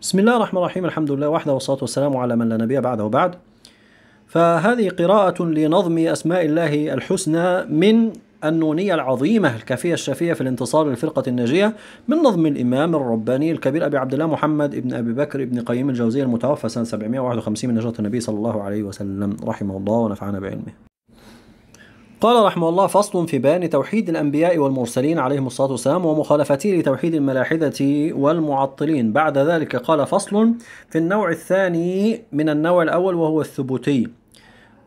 بسم الله الرحمن الرحيم الحمد لله وحده والصلاة والسلام على من لا نبي بعده وبعد فهذه قراءة لنظم أسماء الله الحسنى من النونية العظيمة الكافية الشافية في الانتصار للفرقة الناجية من نظم الإمام الرباني الكبير أبي عبد الله محمد بن أبي بكر بن قيم الجوزية المتوفى سنة 751 من هجرة النبي صلى الله عليه وسلم رحمه الله ونفعنا بعلمه. قال رحمه الله فصل في بيان توحيد الأنبياء والمرسلين عليهم الصلاة والسلام ومخالفته لتوحيد الملاحدة والمعطلين. بعد ذلك قال فصل في النوع الثاني من النوع الأول وهو الثبوتي.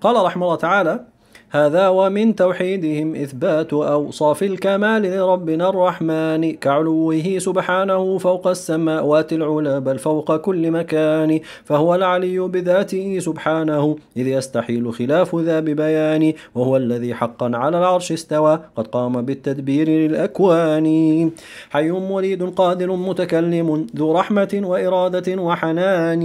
قال رحمه الله تعالى هذا ومن توحيدهم إثبات أوصاف الكمال لربنا الرحمن كعلوه سبحانه فوق السماوات العلى بل فوق كل مكان فهو العلي بذاته سبحانه إذ يستحيل خلاف ذا ببيان وهو الذي حقا على العرش استوى قد قام بالتدبير للأكوان. حي مريد قادر متكلم ذو رحمة وإرادة وحنان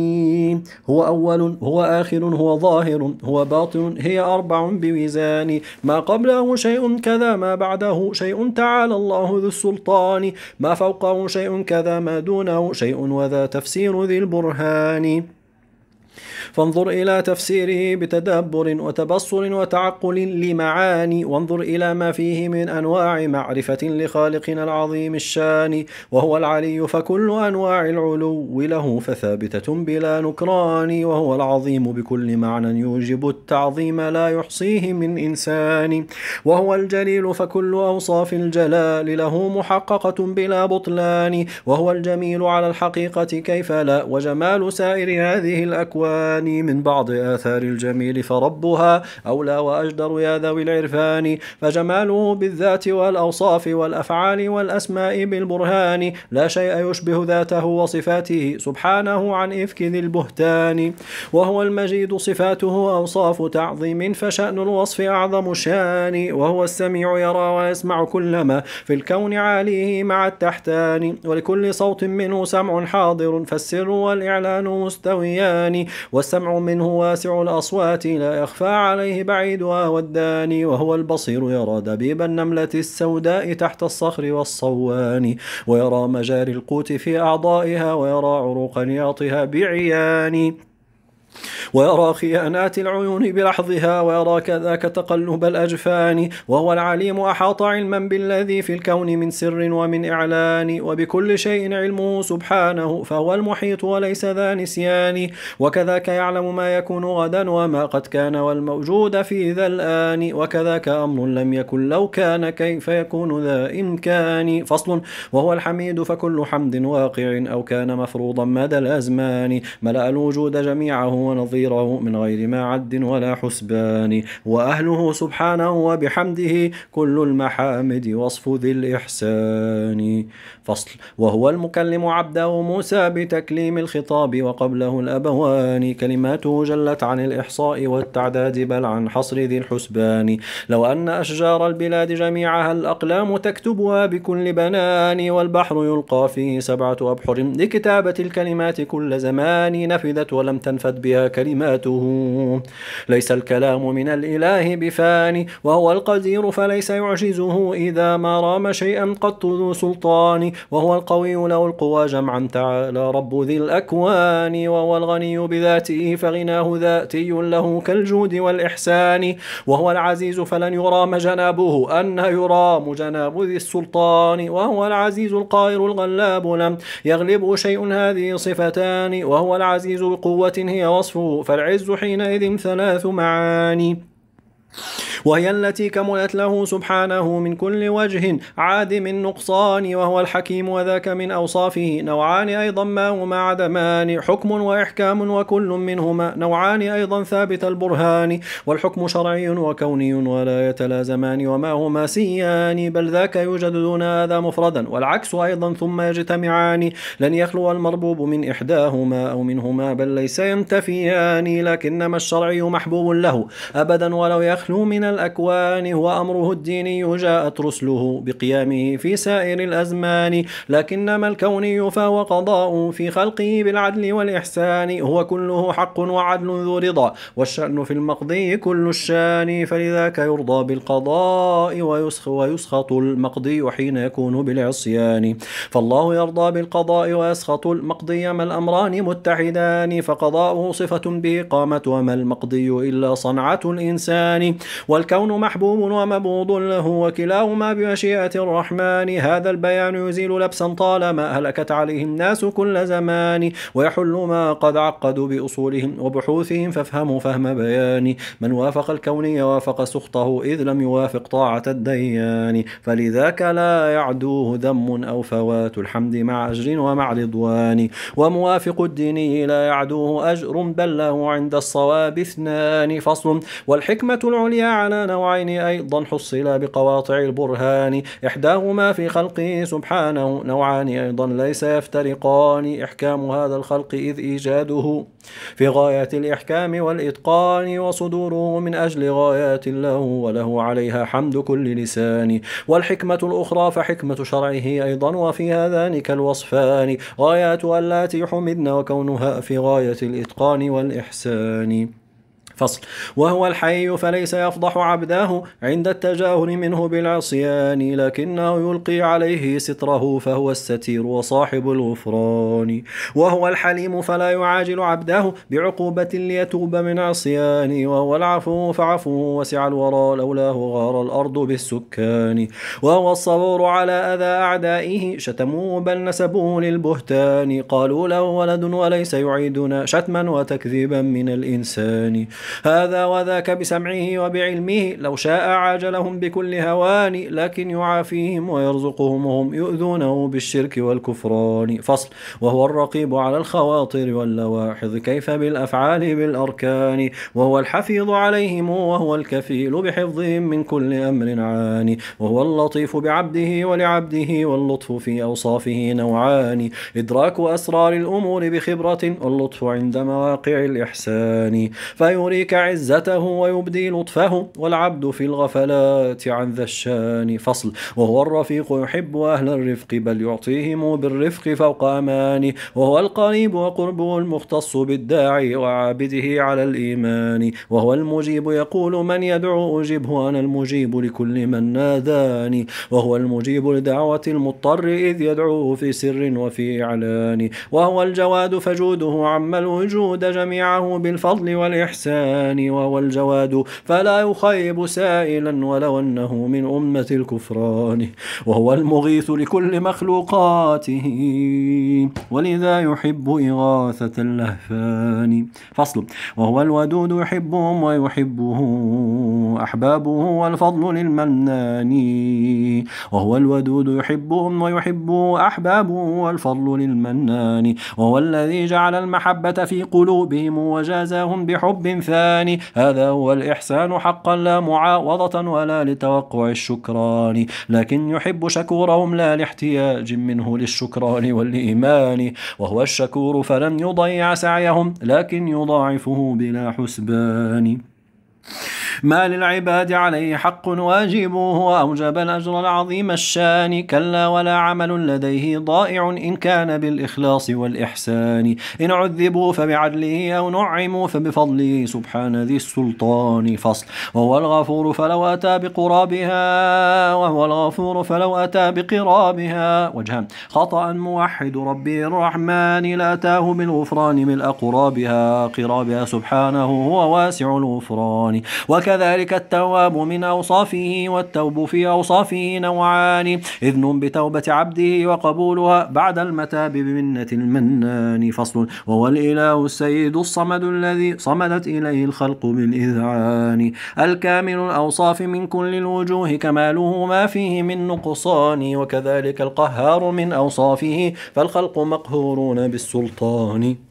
هو أول هو آخر هو ظاهر هو باطن هي أربع بوزان الميزان ما قبله شيء كذا ما بعده شيء تعالى الله ذو السلطان. ما فوقه شيء كذا ما دونه شيء وذا تفسير ذي البرهان. فانظر إلى تفسيره بتدبر وتبصر وتعقل لمعاني وانظر إلى ما فيه من أنواع معرفة لخالقنا العظيم الشان وهو العلي فكل أنواع العلو له فثابتة بلا نكران وهو العظيم بكل معنى يوجب التعظيم لا يحصيه من إنسان وهو الجليل فكل أوصاف الجلال له محققة بلا بطلان وهو الجميل على الحقيقة كيف لا وجمال سائر هذه الأكوان. من بعض آثار الجميل فربها أولى وأجدر يا ذوي العرفان. فجماله بالذات والأوصاف والأفعال والأسماء بالبرهان لا شيء يشبه ذاته وصفاته سبحانه عن إفك ذي البهتان. وهو المجيد صفاته أوصاف تعظيم فشأن الوصف أعظم شان وهو السميع يرى ويسمع كل ما في الكون عاليه مع التحتان. ولكل صوت منه سمع حاضر فالسر والإعلان مستويان. والسمع منه واسع الأصوات لا يخفى عليه بعيدها والداني وهو البصير يرى دبيب النملة السوداء تحت الصخر والصوان ويرى مجاري القوت في أعضائها ويرى عروق نياطها بعيان ويرى خيانات العيون بلحظها ويرى كذاك تقلب الأجفان وهو العليم أحاط علما بالذي في الكون من سر ومن إعلان وبكل شيء علمه سبحانه فهو المحيط وليس ذا نسيان. وكذاك يعلم ما يكون غدا وما قد كان والموجود في ذا الآن. وكذاك أمر لم يكن لو كان كيف يكون ذا إمكان؟ فصل. وهو الحميد فكل حمد واقع أو كان مفروضا مدى الأزمان. ملأ الوجود جميعه ونظيره نظيره من غير ما عد ولا حسبان. هو أهله سبحانه وبحمده كل المحامد وصف ذي الإحسان. فصل. وهو المكلم عبده موسى بتكليم الخطاب وقبله الأبوان. كلماته جلت عن الإحصاء والتعداد بل عن حصر ذي الحسبان. لو أن أشجار البلاد جميعها الأقلام تكتبها بكل بنان والبحر يلقى فيه سبعة أبحر لكتابة الكلمات كل زمان نفذت ولم تنفد بها كلماته. ليس الكلام من الإله بفاني وهو القدير فليس يعجزه إذا ما رام شيئا قط ذو سلطان وهو القوي له القوى جمعا تعالى رب ذي الأكوان وهو الغني بذاته فغناه ذاتي له كالجود والإحسان وهو العزيز فلن يرام جنابه أن يرام جناب ذي السلطان وهو العزيز القاهر الغلاب لم يغلبه شيء هذه صفتان وهو العزيز بقوة هي وصفه فالعز حينئذ ثلاث معاني. وهي التي كملت له سبحانه من كل وجه عادم النقصان وهو الحكيم وذاك من أوصافه. نوعان أيضا ما هما عدمان حكم وإحكام وكل منهما. نوعان أيضا ثابت البرهان والحكم شرعي وكوني ولا يتلازمان وما هما سيان بل ذاك يوجد دون هذا مفردا. والعكس أيضا ثم يجتمعان. لن يخلو المربوب من إحداهما أو منهما بل ليس ينتفيان لكنما الشرعي محبوب له. أبدا ولو يخلو يخلو من الأكوان هو أمره الديني جاءت رسله بقيامه في سائر الأزمان. لكنما الكوني فهو قضاء في خلقه بالعدل والإحسان هو كله حق وعدل ذو رضا والشأن في المقضي كل الشان. فلذاك يرضى بالقضاء ويسخط المقضي حين يكون بالعصيان. فالله يرضى بالقضاء ويسخط المقضي ما الأمران متحدان. فقضاؤه صفة به قامت وما المقضي إلا صنعة الإنسان. والكون محبوب ومبغوض له وكلاهما بمشيئة الرحمن. هذا البيان يزيل لبسا طالما هلكت عليه الناس كل زمان ويحل ما قد عقدوا بأصولهم وبحوثهم. فافهموا فهم بيان من وافق الكوني وافق سخطه إذ لم يوافق طاعة الديان. فلذاك لا يعدوه ذم أو فوات الحمد مع أجر ومع رضوان. وموافق الديني لا يعدوه أجر بل له عند الصواب اثنان. فصل. والحكمة العليا على نوعين أيضا حصلا بقواطع البرهان. إحداهما في خلقه سبحانه نوعان أيضا ليس يفترقان. إحكام هذا الخلق إذ إيجاده في غاية الإحكام والإتقان وصدوره من أجل غايات له وله عليها حمد كل لسان. والحكمة الأخرى فحكمة شرعه أيضا وفي هذان كالوصفان. غايات اللاتي حمدن وكونها في غاية الإتقان والإحسان. فصل. وهو الحي فليس يفضح عبده عند التجاهل منه بالعصيان لكنه يلقي عليه ستره فهو الستير وصاحب الغفران. وهو الحليم فلا يعاجل عبده بعقوبة ليتوب من عصيان. وهو العفو فعفوه وسع الورى لولاه غار الأرض بالسكان. وهو الصبور على أذى أعدائه شتموه بل نسبوه للبهتان. قالوا له ولد وليس يعيدنا شتما وتكذيبا من الإنسان. هذا وذاك بسمعه وبعلمه. لو شاء عاجلهم بكل هوان لكن يعافيهم ويرزقهم وهم يؤذونه بالشرك والكفران. فصل. وهو الرقيب على الخواطر واللواحظ كيف بالأفعال بالأركان. وهو الحفيظ عليهم وهو الكفيل بحفظهم من كل أمر عاني. وهو اللطيف بعبده ولعبده واللطف في أوصافه نوعان. إدراك أسرار الأمور بخبرة واللطف عند مواقع الإحسان. فيريد يريك عزته ويبدي لطفه والعبد في الغفلات عن ذا الشان. فصل. وهو الرفيق يحب أهل الرفق بل يعطيهم بالرفق فوق أماني وهو القريب وقربه المختص بالداعي وعابده على الإيمان. وهو المجيب يقول من يدعو أجبه أنا المجيب لكل من ناداني. وهو المجيب لدعوة المضطر إذ يدعوه في سر وفي إعلان. وهو الجواد فجوده عم الوجود جميعه بالفضل والإحسان. الإيمان وهو الجواد فلا يخيب سائلا ولو أنه من أمة الكفران وهو المغيث لكل مخلوقاته ولذا يحب إغاثة اللهفان. فصل. وهو الودود يحبهم ويحبه أحبابه والفضل للمنان. وهو الودود يحبهم ويحبه أحبابه والفضل للمنان. وهو الذي جعل المحبة في قلوبهم وجازاهم بحب ثاني. هذا هو الإحسان حقا لا معاوضة ولا لتوقع الشكران. لكن يحب شكورهم لا لاحتياج منه للشكران والإيمان. وهو الشكور فلن يضيع سعيهم لكن يضاعفه بلا حسبان. ما للعباد عليه حق واجبه وأوجب الأجر العظيم الشان كلا ولا عمل لديه ضائع إن كان بالإخلاص والإحسان. إن عذبوا فبعدله أو نعموا فبفضله سبحان ذي السلطان فصل. وهو الغفور فلو أتى بقرابها وهو الغفور فلو أتى بقرابها. وجهان خطأ موحد ربي الرحمن لا أتاه بالغفران من أقرابها. قرابها سبحانه هو واسع الغفران. وكذلك التواب من أوصافه والتوب في أوصافه نوعان. إذن بتوبة عبده وقبولها بعد المتاب بمنة المنان. فصل. وهو الإله السيد الصمد الذي صمدت إليه الخلق بالإذعان. الكامل الأوصاف من كل الوجوه كماله ما فيه من نقصان. وكذلك القهار من أوصافه فالخلق مقهورون بالسلطان.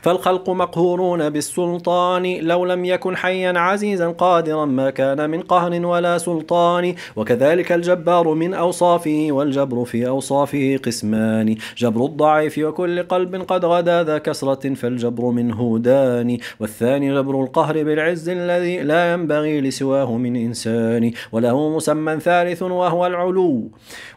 فالخلق مقهورون بالسلطان لو لم يكن حيا عزيزا قادرا ما كان من قهر ولا سلطان. وكذلك الجبار من أوصافه والجبر في أوصافه قسمان. جبر الضعيف وكل قلب قد غدا ذا كسرة فالجبر منه داني والثاني جبر القهر بالعز الذي لا ينبغي لسواه من إنسان. وله مسمى ثالث وهو العلو.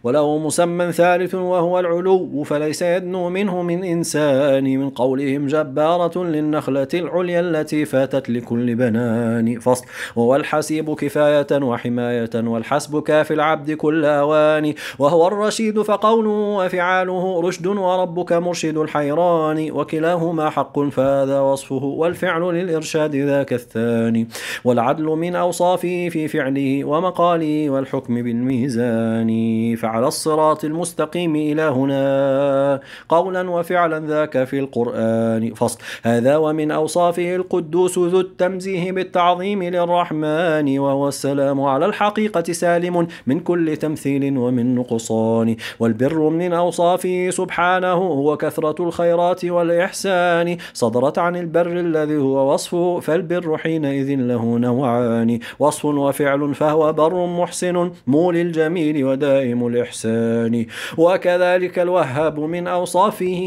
وله مسمى ثالث وهو العلو فليس يدنو منه من إنسان. من قولهم جبارة للنخلة العليا التي فاتت لكل بنان. فصل. وهو الحسيب كفاية وحماية والحسب كافي العبد كل أوان وهو الرشيد فقوله وفعاله رشد وربك مرشد الحيران. وكلاهما حق فهذا وصفه والفعل للإرشاد ذاك الثاني. والعدل من أوصافه في فعله ومقاله والحكم بالميزان. فعلى الصراط المستقيم إلى هنا. قولا وفعلا ذاك في القرآن. فصل. هذا ومن أوصافه القدوس ذو التمزيه بالتعظيم للرحمن وهو السلام على الحقيقة سالم من كل تمثيل ومن نقصان. والبر من أوصافه سبحانه هو كثرة الخيرات والإحسان. صدرت عن البر الذي هو وصفه فالبر حينئذ له نوعان. وصف وفعل فهو بر محسن مولي الجميل ودائم الإحسان. وكذلك الوهاب من أوصافه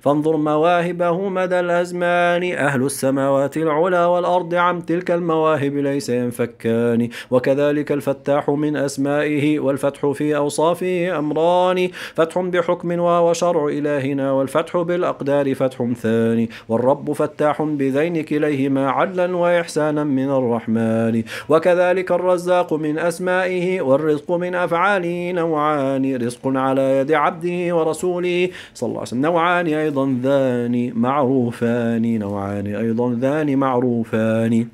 فانظر مواهبه مدى الأزمان. أهل السماوات العلا والأرض عن تلك المواهب ليس ينفكان. وكذلك الفتاح من أسمائه والفتح في أوصافه أمران. فتح بحكم وهو شرع إلهنا والفتح بالأقدار فتح ثاني. والرب فتاح بذين كليهما عدلا وإحسانا من الرحمن. وكذلك الرزاق من أسمائه والرزق من أفعاله نوعان. رزق على يد عبده ورسوله. صلى الله عليه وسلم. نوعان أيضا ذان. معروفان نوعان أيضا ذان معروفان.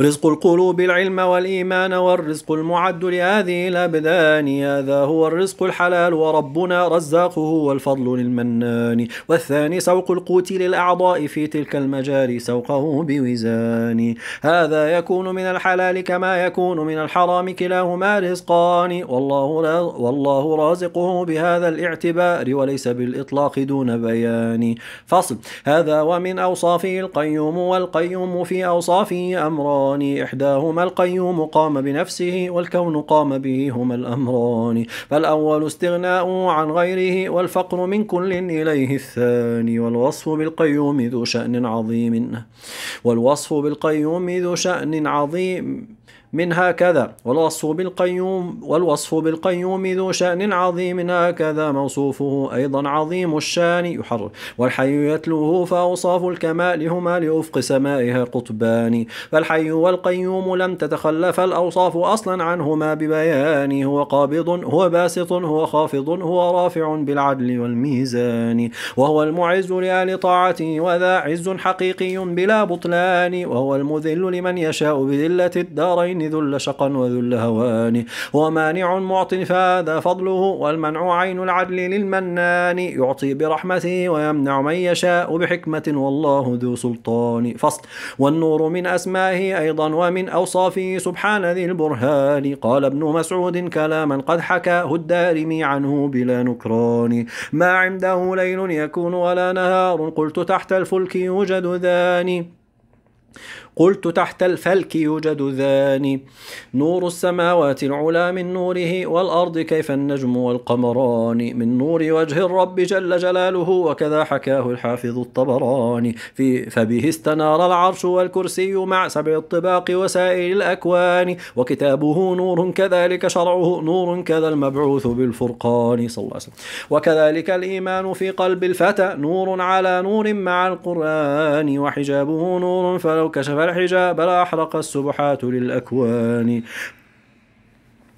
رزق القلوب العلم والإيمان والرزق المعد لهذه الأبدان. هذا هو الرزق الحلال وربنا رزاقه والفضل للمنان. والثاني سوق القوت للأعضاء في تلك المجاري سوقه بوزان. هذا يكون من الحلال كما يكون من الحرام كلاهما رزقان. والله, والله رازقه بهذا الاعتبار وليس بالإطلاق دون بيان. فصل. هذا ومن أوصافه القيوم والقيوم في أوصافه أمران. إحداهما القيوم قام بنفسه والكون قام به هما الأمران. فالأول استغناء عن غيره والفقر من كل إليه الثاني والوصف بالقيوم ذو شأن عظيم. والوصف بالقيوم ذو شأن عظيم من هكذا. والوصف بالقيوم والوصف بالقيوم ذو شأن عظيم. هكذا موصوفه أيضا عظيم الشأن يحر والحي يتلوه فأوصاف الكمال هما لأفق سمائها قطبان. فالحي والقيوم لم تتخلف الأوصاف أصلا عنهما ببيان. هو قابض هو باسط هو خافض هو رافع بالعدل والميزان. وهو المعز لآل طاعته وذا عز حقيقي بلا بطلان. وهو المذل لمن يشاء بذلة الدارين. ذل شقا وذل هوان. ومانع معطي فهذا فضله والمنع عين العدل للمنان. يعطي برحمته ويمنع من يشاء بحكمة والله ذو سلطان. فصل. والنور من أسمائه أيضا ومن أوصافه سبحان ذي البرهان. قال ابن مسعود كلاما قد حكاه الدارمي عنه بلا نكران. ما عنده ليل يكون ولا نهار قلت تحت الفلك يوجد ذاني. قلت تحت الفلك يوجد ذاني. نور السماوات العلا من نوره والأرض كيف النجم والقمران. من نور وجه الرب جل جلاله وكذا حكاه الحافظ الطبراني. في فبه استنار العرش والكرسي مع سبع الطباق وسائر الأكوان. وكتابه نور كذلك شرعه نور كذا المبعوث بالفرقان. صلى الله عليه وسلم. وكذلك الإيمان في قلب الفتى نور على نور مع القرآن. وحجابه نور فلو كشف الحجاب لأحرق السبحات للأكوان.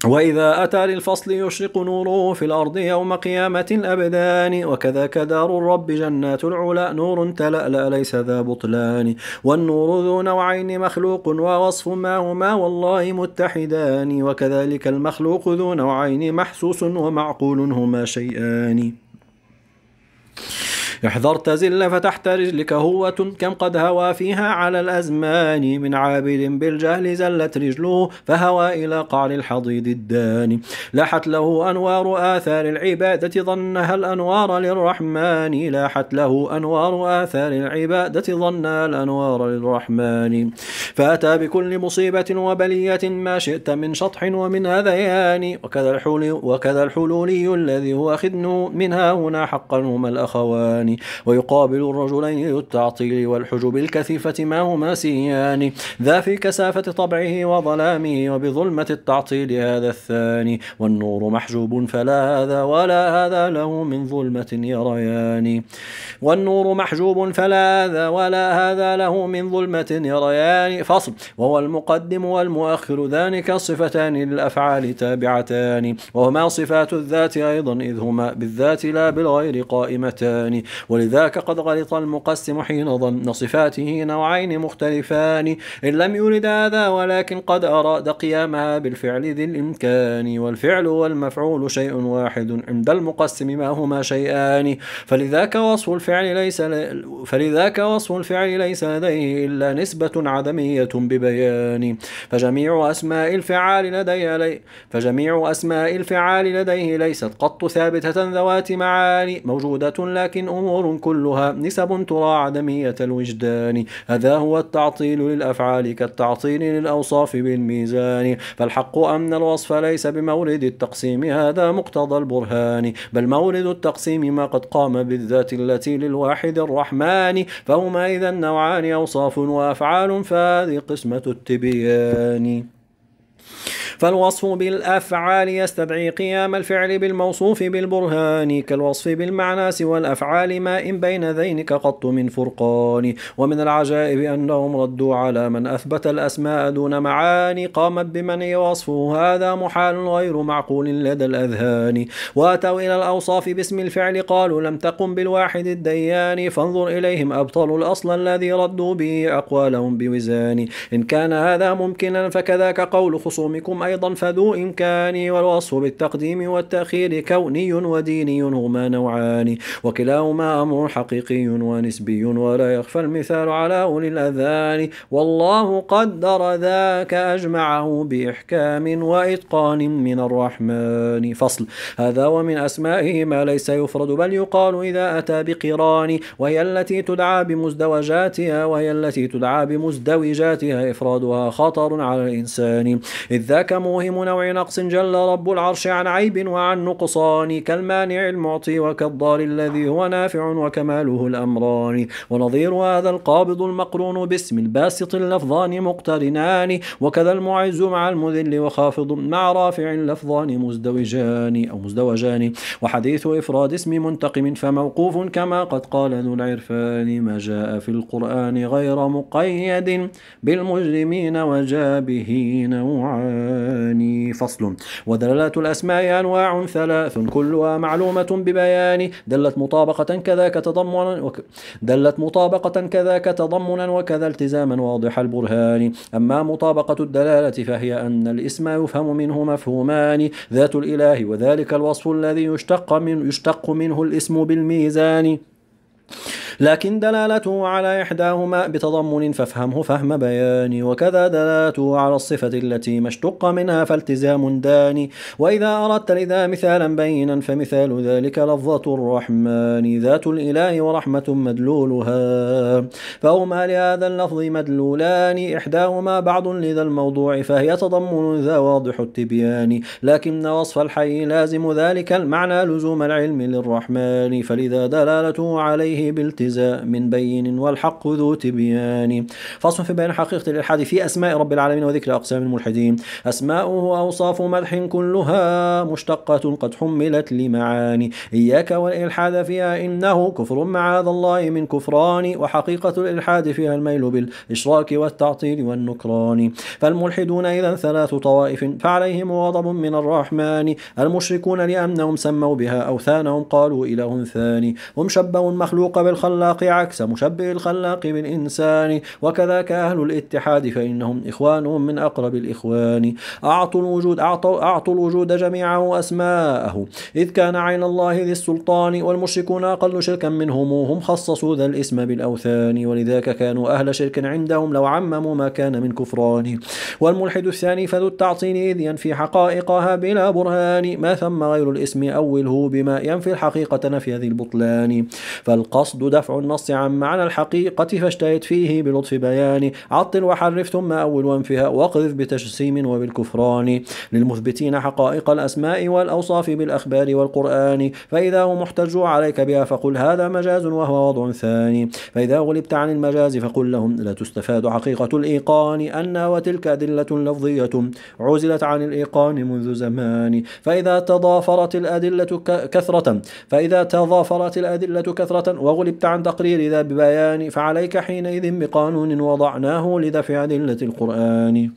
وإذا أتى للفصل يشرق نوره في الأرض يوم قيامة الأبدان. وكذاك دار الرب جنات العلا نور تلألأ ليس ذا بطلان. والنور ذو نوعين مخلوق ووصف ما هما والله متحدان. وكذلك المخلوق ذو نوعين محسوس ومعقول هما شيئان. احذر تزل فتحت رجلك هوة كم قد هوى فيها على الأزمان. من عابد بالجهل زلت رجله فهوى إلى قعر الحضيض الداني لاحت له أنوار آثار العبادة ظنها الأنوار للرحمن. لاحت له أنوار آثار العبادة ظنها الأنوار للرحمن. فأتى بكل مصيبة وبلية ما شئت من شطح ومن هذيان وكذا الحلول وكذا الحلولي الذي هو خدن منها هنا حقا هما الأخوان. ويقابل الرجلين ذو التعطيل والحجب الكثيفة ما هما سيان. ذا في كسافة طبعه وظلامه وبظلمة التعطيل هذا الثاني. والنور محجوب فلا هذا ولا هذا له من ظلمة يريان. والنور محجوب فلا هذا ولا هذا له من ظلمة يريان. فصل. وهو المقدم والمؤخر. ذلك الصفتان للأفعال تابعتان. وهما صفات الذات أيضا إذ هما بالذات لا بالغير قائمتان. ولذاك قد غلط المقسم حين ظن صفاته نوعين مختلفان. إن لم يرد هذا ولكن قد أراد قيامها بالفعل ذي الإمكان. والفعل والمفعول شيء واحد. عند المقسم ما هما شيئان. فلذاك وصف الفعل ليس ل... فلذاك وصف الفعل ليس لديه إلا نسبة عدمية ببيان. فجميع أسماء الفعال لدي لي فجميع أسماء الفعال لديه ليست قط ثابتة ذوات معاني موجودة لكن أمور كلها نسب ترى عدمية الوجدان. هذا هو التعطيل للأفعال كالتعطيل للأوصاف بالميزان. فالحق أن الوصف ليس بمورد التقسيم هذا مقتضى البرهان. بل مورد التقسيم ما قد قام بالذات التي للواحد الرحمن. فهما إذا نوعان أوصاف وأفعال فهذه قسمة التبيان. فالوصف بالأفعال يستدعي قيام الفعل بالموصوف بالبرهان كالوصف بالمعنى سوى الأفعال ما إن بين ذينك قط من فرقان. ومن العجائب أنهم ردوا على من أثبت الأسماء دون معاني قامت بمنع وصفه. هذا محال غير معقول لدى الأذهان. وأتوا إلى الأوصاف باسم الفعل قالوا لم تقم بالواحد الديان. فانظر إليهم أبطلوا الأصل الذي ردوا به أقوالهم بوزان. إن كان هذا ممكنا فكذاك قول خصومكم أيضا فذو إمكان والوصف بالتقديم والتأخير كوني وديني هما نوعان وكلاهما أمر حقيقي ونسبي ولا يخفى المثال على أولي الأذان. والله قدر ذاك أجمعه بإحكام وإتقان من الرحمن. فصل. هذا ومن أسمائه ما ليس يفرد بل يقال إذا أتى بقران وهي التي تدعى بمزدوجاتها وهي التي تدعى بمزدوجاتها إفرادها خطر على الإنسان. إذ ذاك موهم نوع نقص جل رب العرش عن عيب وعن نقصان كالمانع المعطي وكالضار الذي هو نافع وكماله الأمران. ونظير هذا القابض المقرون باسم الباسط اللفظان مقترنان. وكذا المعز مع المذل وخافض مع رافع اللفظان مزدوجان أو مزدوجان. وحديث إفراد اسم منتقم فموقوف كما قد قال ذو العرفان. ما جاء في القرآن غير مقيد بالمجرمين وجاء به نوعان الثاني فصل. ودلالات الأسماء أنواع ثلاث كلها معلومة ببيان. دلت مطابقة كذاك تضمنا وك دلت مطابقة كذاك تضمنا وكذا التزاما واضح البرهان. أما مطابقة الدلالة فهي أن الاسم يفهم منه مفهومان. ذات الإله وذلك الوصف الذي يشتق, من يشتق منه الاسم بالميزان. لكن دلالته على إحداهما بتضمن فافهمه فهم بيان وكذا دلالته على الصفة التي مشتق منها فالتزام داني وإذا أردت لذا مثالا بينا فمثال ذلك لفظة الرحمن ذات الإله ورحمة مدلولها. فهما لهذا اللفظ مدلولان إحداهما بعض لذا الموضوع فهي تضمن ذا واضح التبيان. لكن وصف الحي لازم ذلك المعنى لزوم العلم للرحمن فلذا دلالته عليه بالتزام من بين والحق ذو تبيان. فصل في بين حقيقة الإلحاد في أسماء رب العالمين وذكر أقسام الملحدين. أسماؤه أوصاف مدح كلها مشتقة قد حملت لمعاني. إياك والإلحاد فيها إنه كفر معاذ الله من كفران وحقيقة الإلحاد فيها الميل بالإشراك والتعطيل والنكران. فالملحدون إذا ثلاث طوائف فعليهم غضب من الرحمن. المشركون لأنهم سموا بها أوثانهم قالوا إله ثاني. هم شبهوا المخلوق بالخلق الخلاق عكس مشبه الخلاق بالإنسان. وكذاك أهل الاتحاد فإنهم إخوانهم من أقرب الإخوان. أعطوا الوجود أعطوا, أعطوا الوجود جميعه أسماءه إذ كان عين الله ذي السلطان والمشركون أقل شركا منهم هم خصصوا ذا الإسم بالأوثان. ولذاك كانوا أهل شرك عندهم لو عمموا ما كان من كفران. والملحد الثاني فذو التعطيل إذ ينفي حقائقها بلا برهان. ما ثم غير الإسم أوله بما ينفي الحقيقة نفي ذي البطلان. فالقصد دفع النص عن معنى الحقيقة فاجتهد فيه بلطف بيان. عطل وحرف ثم أول وانفها واقذف بتجسيم وبالكفران. للمثبتين حقائق الأسماء والأوصاف بالأخبار والقرآن. فإذا هم احتجوا عليك بها فقل هذا مجاز وهو وضع ثاني. فإذا غلبت عن المجاز فقل لهم لا تستفاد حقيقة الإيقان. أن وتلك أدلة لفظية عزلت عن الإيقان منذ زمان. فإذا تضافرت الأدلة كثرة فإذا تضافرت الأدلة كثرة وغلبت عن تقرير ذا ببيان فعليك حينئذ بقانون وضعناه لدفع أدلة القرآن.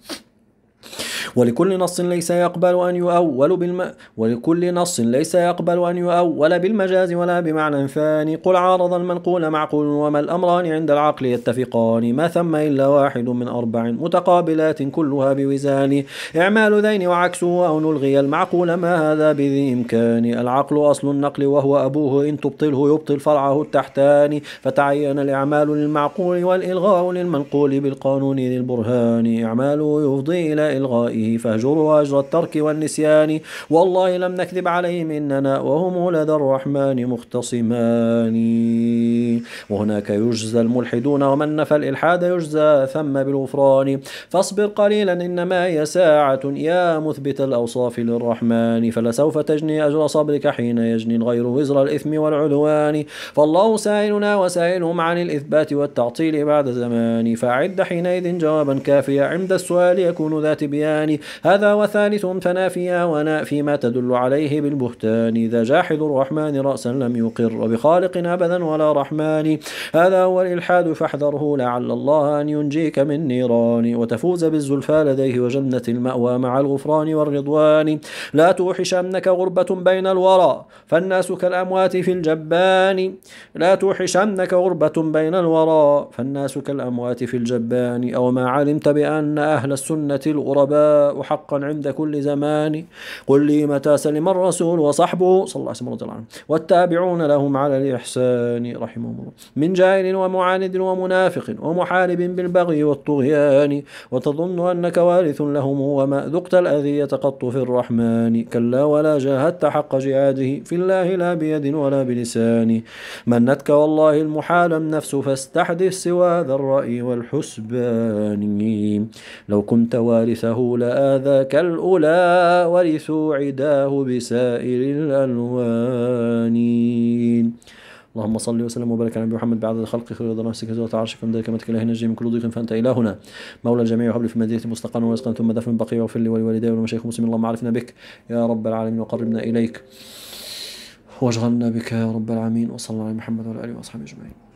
ولكل نص ليس يقبل أن يؤول بالم ولكل نص ليس يقبل أن يؤول بالمجاز ولا بمعنى ثاني. قل عارض المنقول معقول وما الأمران عند العقل يتفقان. ما ثم إلا واحد من أربع متقابلات كلها بوزان. إعمال ذين وعكسه أو نلغي المعقول ما هذا بذي إمكان. العقل أصل النقل وهو أبوه إن تبطله يبطل فرعه التحتاني فتعين الإعمال للمعقول والإلغاء للمنقول بالقانون ذي البرهان. إعماله يفضي إلى إلغائه. فاهجروا أجر الترك والنسيان. والله لم نكذب عليهم إننا وهم لدى الرحمن مختصمان. وهناك يجزى الملحدون ومن نفى الإلحاد يجزى ثم بالغفران. فاصبر قليلا إنما هي ساعة يا مثبت الأوصاف للرحمن. فلسوف تجني أجر صبرك حين يجني الغير وزر الإثم والعدوان. فالله سائلنا وسائلهم عن الإثبات والتعطيل بعد زمان. فأعد حينئذ جوابا كافيا. عند السؤال يكون ذات بيان هذا وثالث فنافيا ونافي ما تدل عليه بالبهتان. إذا جاحد الرحمن رأسا لم يقر وبخالق أبدا ولا رحمن. هذا هو الإلحاد فاحذره لعل الله أن ينجيك من نيران. وتفوز بالزلفى لديه وجنة المأوى مع الغفران والرضوان. لا توحش أنك غربة بين الورى فالناس كالأموات في الجبان. لا توحش أنك غربة بين الورى فالناس كالأموات في الجبان. أو ما علمت بأن أهل السنة الغرباء حقا عند كل زمان. قل لي متى سلم الرسول وصحبه. صلى الله عليه وسلم. والتابعون لهم على الإحسان رحمهم الله. من جاهل ومعاند ومنافق ومحارب بالبغي والطغيان. وتظن أنك وارث لهم وما ذقت الأذية قط في الرحمن. كلا ولا جاهدت حق جهاده. في الله لا بيد ولا بلسان. منتك والله المحال النفس فاستحدث سوى ذا الرأي والحسبان. لو كنت وارثه لا ذاك الأولى ورثوا عداه بسائر الألوان. اللهم صل وسلم وبارك على محمد بعد الخلق خير رضا نفسك زوات عرشك من ذلك متك الله نجي من كل ضيق فأنت الهنا مولى الجميع وهب في مدينه مستقر ورزقا ثم دفن بقيه واغفر لي ولوالدي والمشايخ المسلمين. اللهم عرفنا بك يا رب العالمين وقربنا إليك. واشغلنا بك يا رب العالمين. وصلى على محمد وعلى آله وأصحابه أجمعين.